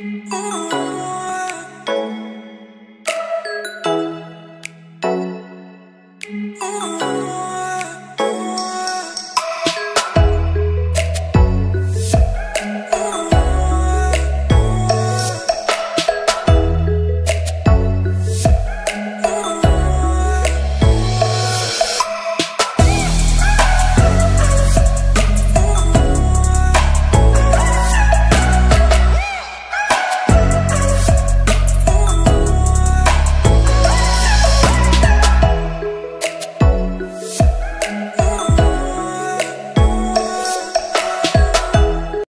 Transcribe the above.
Oh.